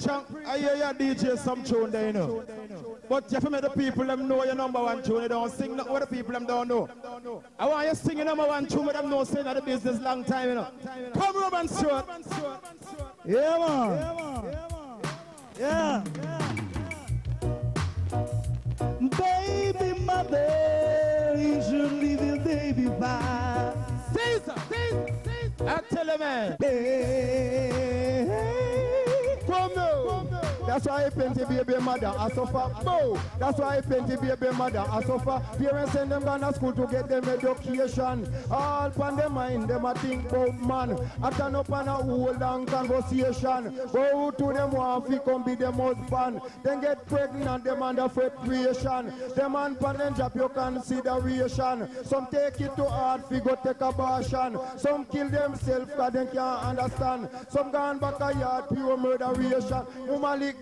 Chunk, I hear your DJ some tune there, you know. But you have to make the people them know your number one tune. You don't sing what the people them don't know. I want you sing your number one tune with them know saying that the business long time, you know. Come Roman Stewart. Yeah, man. Yeah. Baby mother, you should leave your baby by. Caesar, Caesar, Caesar. I tell you, man. Hey. That's why I plenty baby mother I suffer. Bow. That's why I plenty baby mother I suffer. Parents send them gonna school to get them education. All pan them mind them a think about man. I turn up on a whole long conversation. Go to them want fi come be them husband. Then get pregnant them under frustration. Them man pan them drop your consideration. Some take it to hard fi go take abortion. Some kill themselves cause they can't understand. Some gone back a yard pure murderation. Woman lick